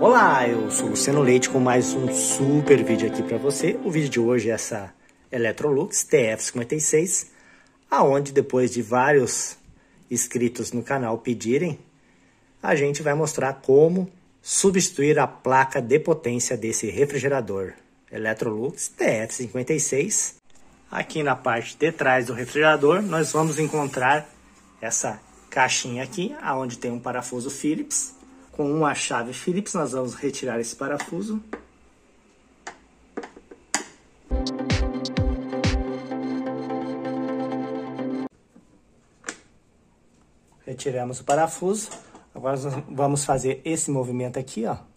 Olá, eu sou Luciano Leite com mais um super vídeo aqui para você. O vídeo de hoje é essa Electrolux TF56, aonde depois de vários inscritos no canal pedirem, a gente vai mostrar como substituir a placa de potência desse refrigerador Electrolux TF56. Aqui na parte de trás do refrigerador, nós vamos encontrar essa caixinha aqui, aonde tem um parafuso Phillips com uma chave Phillips, nós vamos retirar esse parafuso. Retiramos o parafuso. Agora vamos fazer esse movimento aqui, ó.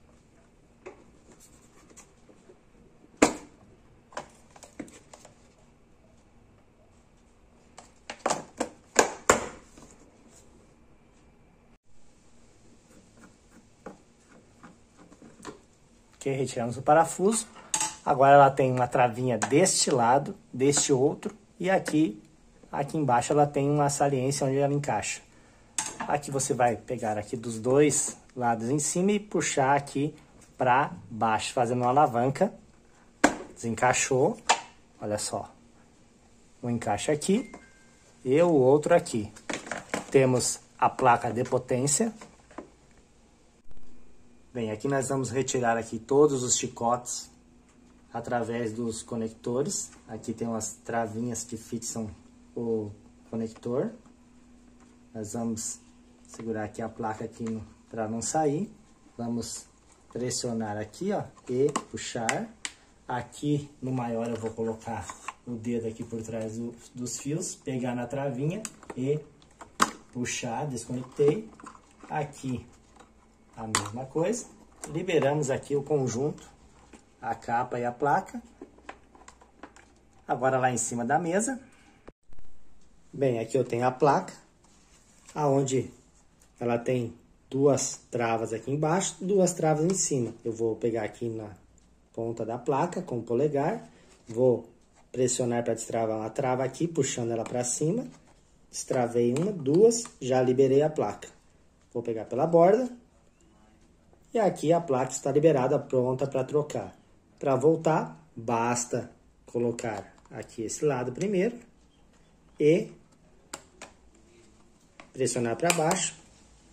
Que retiramos o parafuso. Agora ela tem uma travinha deste lado, deste outro, e aqui, aqui embaixo ela tem uma saliência onde ela encaixa. Aqui você vai pegar aqui dos dois lados em cima e puxar aqui para baixo, fazendo uma alavanca. Desencaixou, olha só. Um encaixe aqui e o outro aqui. Temos a placa de potência, Bem, aqui nós vamos retirar aqui todos os chicotes através dos conectores. Aqui tem umas travinhas que fixam o conector. Nós vamos segurar aqui a placa aqui para não sair. Vamos pressionar aqui, ó, e puxar. Aqui no maior eu vou colocar o dedo aqui por trás do, dos fios, pegar na travinha e puxar, desconectei. Aqui a mesma coisa. Liberamos aqui o conjunto, a capa e a placa. Agora lá em cima da mesa. Bem, aqui eu tenho a placa, aonde ela tem duas travas aqui embaixo, duas travas em cima. Eu vou pegar aqui na ponta da placa com o polegar, vou pressionar para destravar uma trava aqui, puxando ela para cima. Destravei uma, duas, já liberei a placa. Vou pegar pela borda, e aqui a placa está liberada, pronta para trocar. Para voltar, basta colocar aqui esse lado primeiro e pressionar para baixo,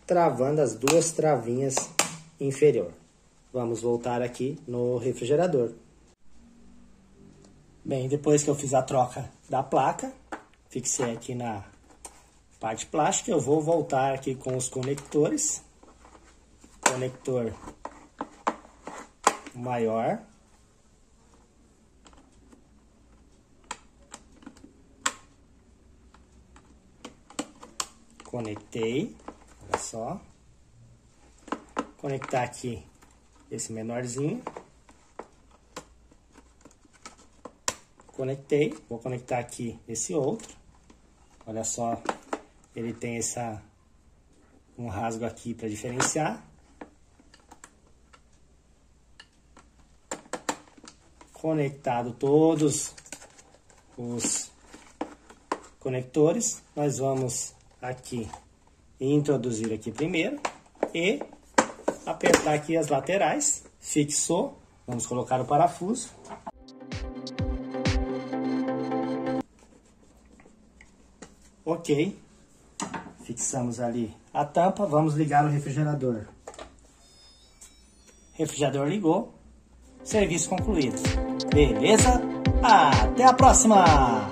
travando as duas travinhas inferior. Vamos voltar aqui no refrigerador. Bem, depois que eu fiz a troca da placa, fixei aqui na parte plástica, eu vou voltar aqui com os conectores conector maior. Conectei, olha só. Conectar aqui esse menorzinho. Conectei, vou conectar aqui esse outro. Olha só, ele tem essa um rasgo aqui para diferenciar. Conectado todos os conectores, nós vamos aqui introduzir aqui primeiro e apertar aqui as laterais, fixou, vamos colocar o parafuso. Ok, fixamos ali a tampa, vamos ligar o refrigerador. Refrigerador ligou, serviço concluído. Beleza? Até a próxima!